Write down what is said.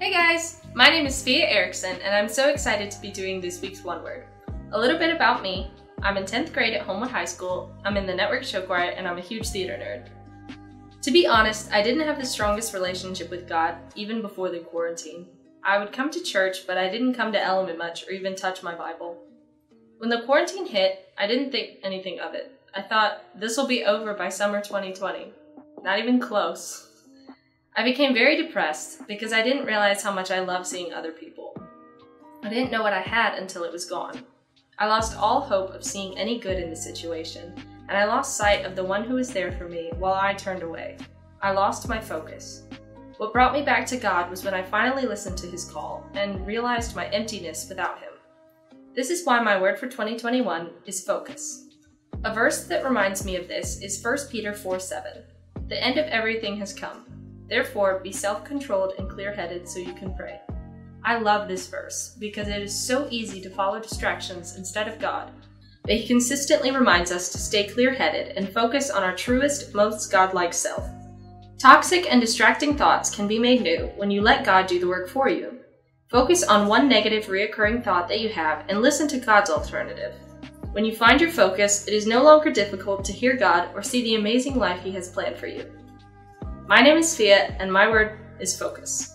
Hey guys, my name is Svea Erickson and I'm so excited to be doing this week's One Word. A little bit about me. I'm in 10th grade at Homewood High School, I'm in the network show choir, and I'm a huge theater nerd. To be honest, I didn't have the strongest relationship with God even before the quarantine. I would come to church, but I didn't come to Element much or even touch my Bible. When the quarantine hit, I didn't think anything of it. I thought, this will be over by summer 2020. Not even close. I became very depressed because I didn't realize how much I love seeing other people. I didn't know what I had until it was gone. I lost all hope of seeing any good in the situation, and I lost sight of the one who was there for me while I turned away. I lost my focus. What brought me back to God was when I finally listened to his call and realized my emptiness without him. This is why my word for 2021 is focus. A verse that reminds me of this is 1 Peter 4 7. The end of everything has come. Therefore, be self controlled and clear headed so you can pray. I love this verse because it is so easy to follow distractions instead of God, but He consistently reminds us to stay clear headed and focus on our truest, most godlike self. Toxic and distracting thoughts can be made new when you let God do the work for you. Focus on one negative reoccurring thought that you have and listen to God's alternative. When you find your focus, it is no longer difficult to hear God or see the amazing life He has planned for you. My name is Svea, and my word is focus.